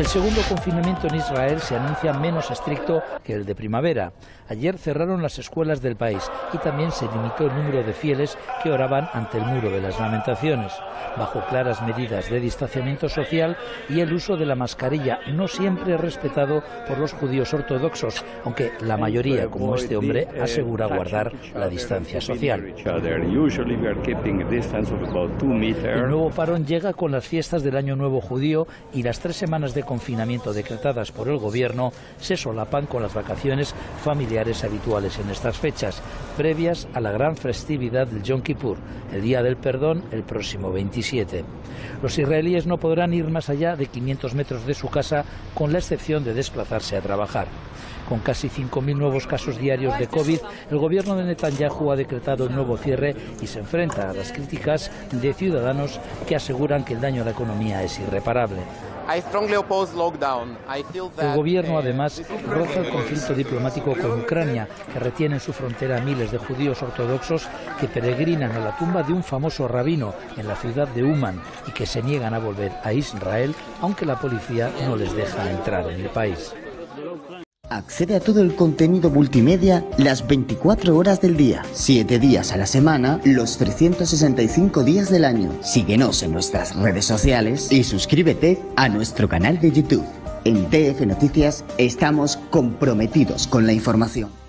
El segundo confinamiento en Israel se anuncia menos estricto que el de primavera. Ayer cerraron las escuelas del país y también se limitó el número de fieles que oraban ante el muro de las lamentaciones, bajo claras medidas de distanciamiento social y el uso de la mascarilla, no siempre respetado por los judíos ortodoxos, aunque la mayoría, como este hombre, asegura guardar la distancia social. El nuevo parón llega con las fiestas del Año Nuevo Judío y las tres semanas de confinamiento decretadas por el gobierno se solapan con las vacaciones familiares habituales en estas fechas, previas a la gran festividad del Yom Kippur, el Día del Perdón, el próximo 27. Los israelíes no podrán ir más allá de 500 metros de su casa, con la excepción de desplazarse a trabajar. Con casi 5.000 nuevos casos diarios de COVID, el gobierno de Netanyahu ha decretado el nuevo cierre y se enfrenta a las críticas de ciudadanos que aseguran que el daño a la economía es irreparable. El gobierno, además, roza el conflicto diplomático con Ucrania, que retiene en su frontera a miles de judíos ortodoxos que peregrinan a la tumba de un famoso rabino en la ciudad de Uman y que se niegan a volver a Israel, aunque la policía no les deja entrar en el país. Accede a todo el contenido multimedia las 24 horas del día, 7 días a la semana, los 365 días del año. Síguenos en nuestras redes sociales y suscríbete a nuestro canal de YouTube. En TF Noticias estamos comprometidos con la información.